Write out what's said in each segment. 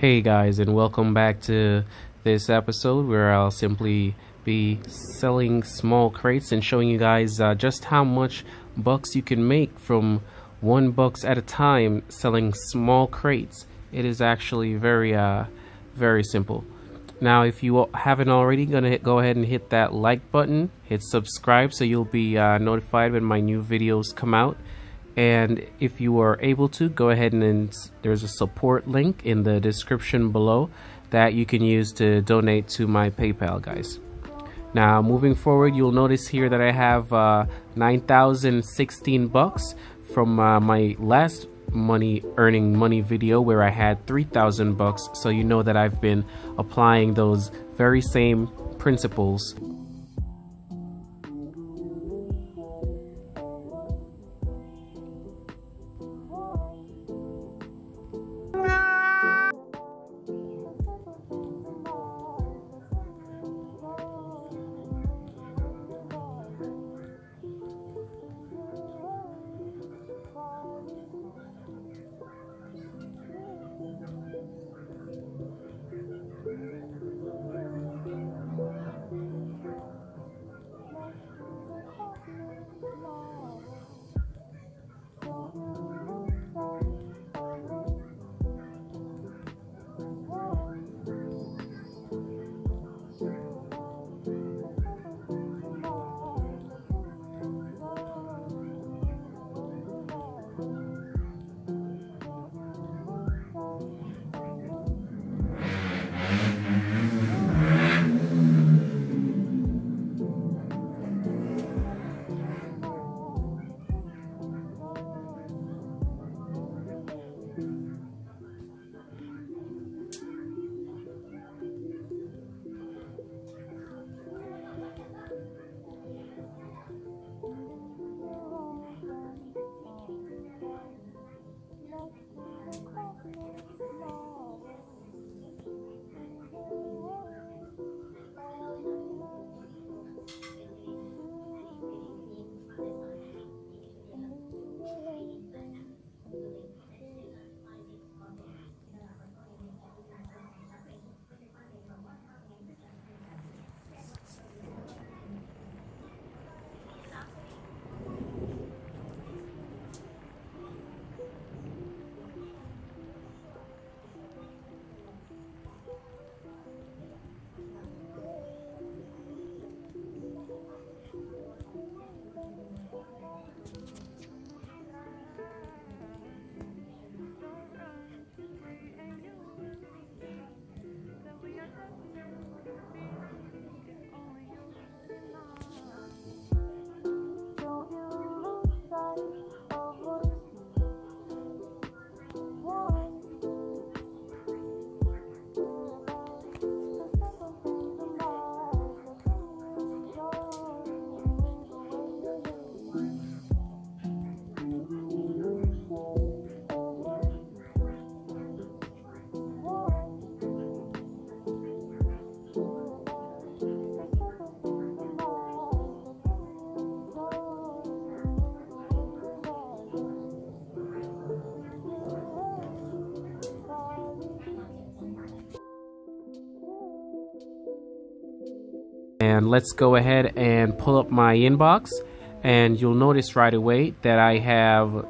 Hey guys, and welcome back to this episode where I'll simply be selling small crates and showing you guys uh, just how much bucks you can make from one bucks at a time selling small crates. It is actually very, uh, very simple. Now, if you haven't already, gonna hit, go ahead and hit that like button, hit subscribe so you'll be uh, notified when my new videos come out and if you are able to go ahead and there's a support link in the description below that you can use to donate to my PayPal guys. Now moving forward you'll notice here that I have uh, 9,016 bucks from uh, my last money earning money video where I had 3,000 bucks. So you know that I've been applying those very same principles and let's go ahead and pull up my inbox. And you'll notice right away that I have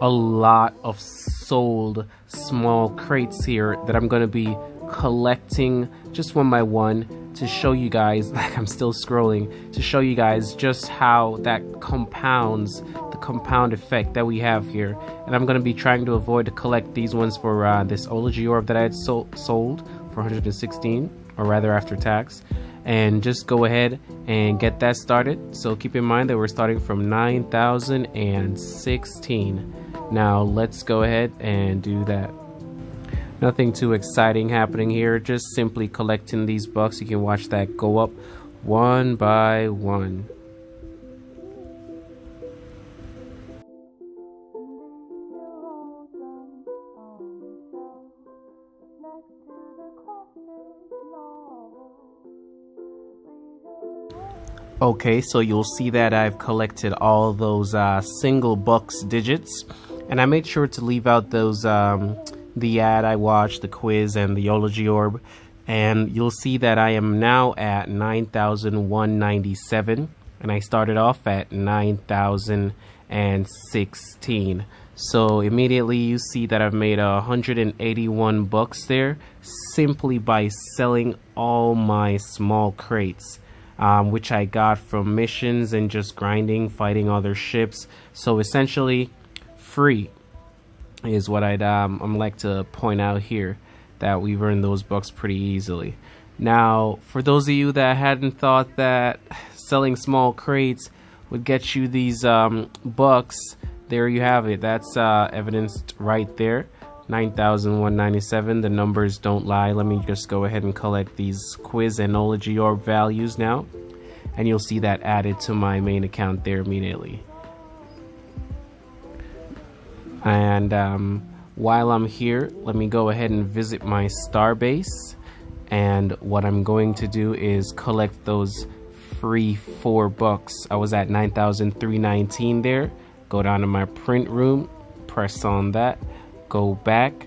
a lot of sold small crates here that I'm going to be collecting just one by one to show you guys like I'm still scrolling to show you guys just how that compounds the compound effect that we have here. And I'm going to be trying to avoid to collect these ones for uh, this Eulogy orb that I had so sold for 116 or rather after tax and just go ahead and get that started. So keep in mind that we're starting from 9,016. Now let's go ahead and do that. Nothing too exciting happening here, just simply collecting these bucks. You can watch that go up one by one. Okay, so you'll see that I've collected all those uh, single bucks digits, and I made sure to leave out those um, the ad I watched, the quiz, and the Eulogy Orb, and you'll see that I am now at 9,197, and I started off at 9,016. So immediately you see that I've made 181 bucks there simply by selling all my small crates. Um, which I got from missions and just grinding, fighting other ships. So essentially, free is what I'd um, I'm like to point out here that we've earned those bucks pretty easily. Now, for those of you that hadn't thought that selling small crates would get you these um, bucks, there you have it. That's uh, evidenced right there. 9,197. The numbers don't lie. Let me just go ahead and collect these quiz and Eulogy orb values now. And you'll see that added to my main account there immediately. And um, while I'm here, let me go ahead and visit my starbase. And what I'm going to do is collect those free four bucks. I was at 9,319 there. Go down to my print room, press on that go back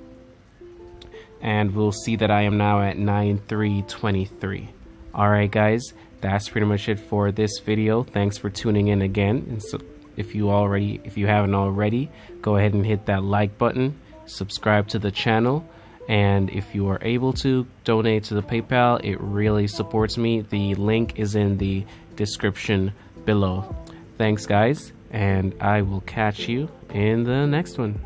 and we'll see that I am now at 9323 alright guys that's pretty much it for this video. Thanks for tuning in again. And so if you already if you haven't already go ahead and hit that like button subscribe to the channel and if you are able to donate to the PayPal. It really supports me. The link is in the description below. Thanks guys and I will catch you in the next one